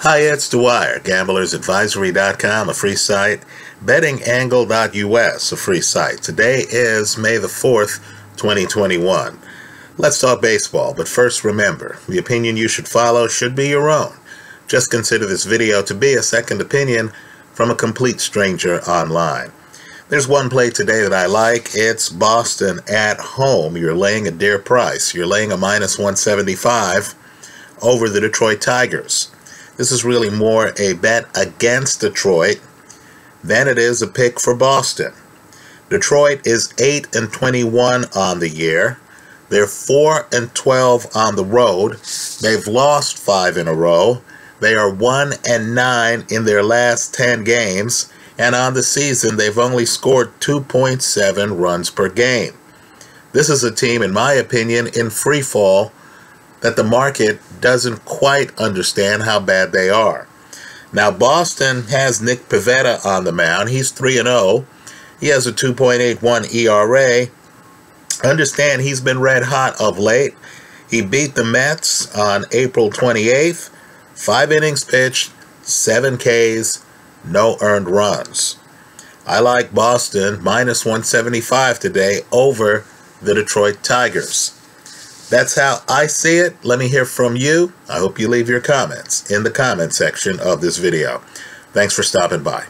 Hi, it's Dwyer, gamblersadvisory.com, a free site, bettingangle.us, a free site. Today is May the 4th, 2021. Let's talk baseball, but first remember, the opinion you should follow should be your own. Just consider this video to be a second opinion from a complete stranger online. There's one play today that I like. It's Boston at home. You're laying a dear price. You're laying a minus 175 over the Detroit Tigers. This is really more a bet against Detroit than it is a pick for Boston. Detroit is 8 and 21 on the year. They're 4 and 12 on the road. They've lost 5 in a row. They are 1 and 9 in their last 10 games, and on the season they've only scored 2.7 runs per game. This is a team in my opinion in free fall that the market doesn't quite understand how bad they are. Now, Boston has Nick Pivetta on the mound. He's 3 0. He has a 2.81 ERA. Understand he's been red hot of late. He beat the Mets on April 28th. Five innings pitched, seven Ks, no earned runs. I like Boston minus 175 today over the Detroit Tigers. That's how I see it. Let me hear from you. I hope you leave your comments in the comment section of this video. Thanks for stopping by.